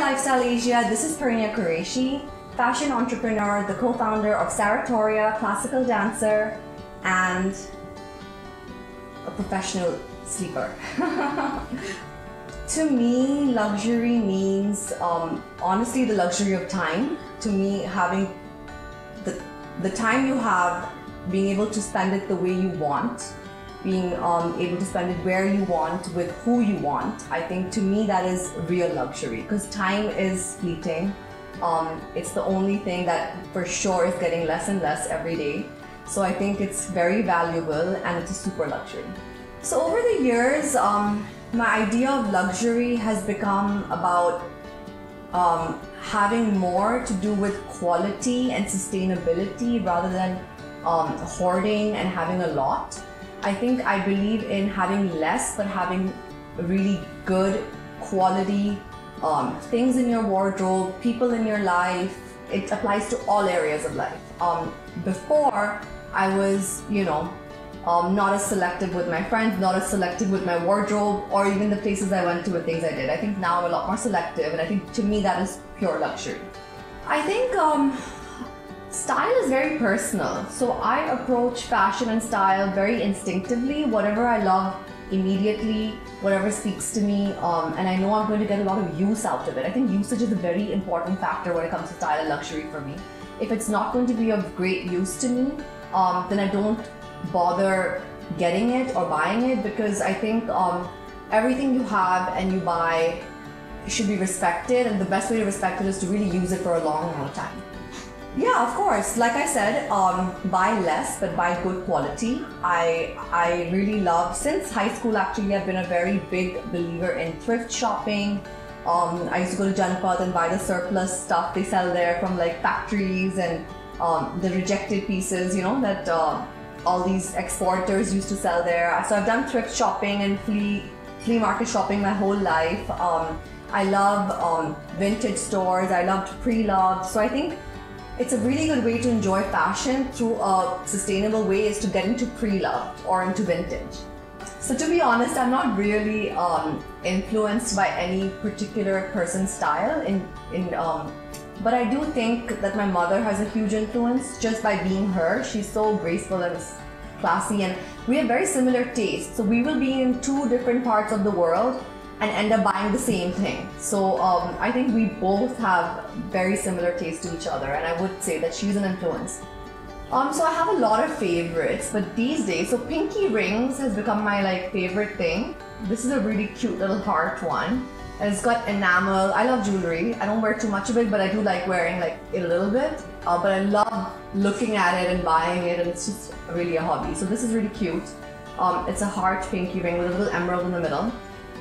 Lifestyle Asia. This is Pernia Qureshi, fashion entrepreneur, the co-founder of Saritoria, classical dancer, and a professional sleeper. to me, luxury means um, honestly the luxury of time. To me, having the the time you have, being able to spend it the way you want, being um, able to spend it where you want with who you want. I think to me that is real luxury because time is fleeting. Um, it's the only thing that for sure is getting less and less every day. So I think it's very valuable and it's a super luxury. So over the years, um, my idea of luxury has become about um, having more to do with quality and sustainability rather than um, hoarding and having a lot. I think I believe in having less but having really good quality um, things in your wardrobe, people in your life. It applies to all areas of life. Um, before, I was, you know, um, not as selective with my friends, not as selective with my wardrobe, or even the places I went to and things I did. I think now I'm a lot more selective, and I think to me that is pure luxury. I think um, very personal. So I approach fashion and style very instinctively. Whatever I love immediately, whatever speaks to me, um, and I know I'm going to get a lot of use out of it. I think usage is a very important factor when it comes to style and luxury for me. If it's not going to be of great use to me, um, then I don't bother getting it or buying it because I think um, everything you have and you buy should be respected, and the best way to respect it is to really use it for a long amount of time. Yeah, of course. Like I said, um, buy less but buy good quality. I I really love since high school. Actually, I've been a very big believer in thrift shopping. Um, I used to go to Janpath and buy the surplus stuff they sell there from like factories and um, the rejected pieces. You know that uh, all these exporters used to sell there. So I've done thrift shopping and flea flea market shopping my whole life. Um, I love um, vintage stores. I loved pre-loved. So I think it's a really good way to enjoy fashion through a sustainable way is to get into pre-loved or into vintage. So to be honest, I'm not really um, influenced by any particular person's style in in um, but I do think that my mother has a huge influence just by being her. She's so graceful and classy, and we have very similar tastes. So we will be in two different parts of the world and end up buying the same thing. So um, I think we both have very similar taste to each other, and I would say that she's an influence. Um, so I have a lot of favorites, but these days, so pinky rings has become my like favorite thing. This is a really cute little heart one. And it's got enamel. I love jewelry. I don't wear too much of it, but I do like wearing like a little bit. Uh, but I love looking at it and buying it, and it's just really a hobby. So this is really cute. Um, it's a heart pinky ring with a little emerald in the middle.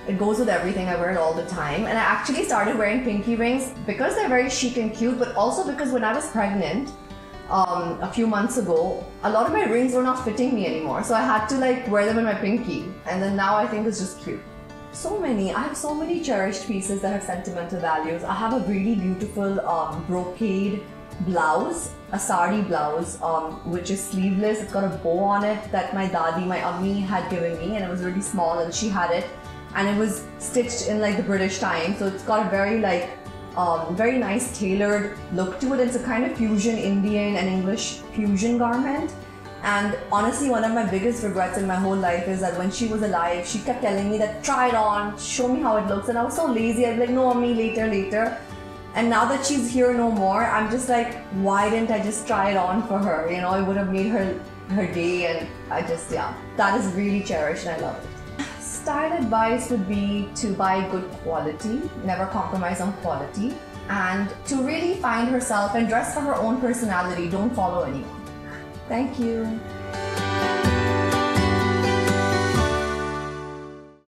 It goes with everything. I wear it all the time. And I actually started wearing pinky rings because they're very chic and cute, but also because when I was pregnant um, a few months ago, a lot of my rings were not fitting me anymore. So I had to like wear them in my pinky. And then now I think it's just cute. So many. I have so many cherished pieces that have sentimental values. I have a really beautiful um, brocade blouse, a sari blouse, um, which is sleeveless. It's got a bow on it that my dadi, my ammi, had given me, and it was really small, and she had it and it was stitched in like the British time. So it's got a very like um, very nice tailored look to it. It's a kind of fusion Indian and English fusion garment. And honestly, one of my biggest regrets in my whole life is that when she was alive, she kept telling me that try it on, show me how it looks. And I was so lazy. I'd be like, no, me later, later. And now that she's here no more, I'm just like, why didn't I just try it on for her? You know, it would have made her her day. And I just, yeah, that is really cherished and I love it style advice would be to buy good quality, never compromise on quality, and to really find herself and dress for her own personality. Don't follow anyone. Thank you.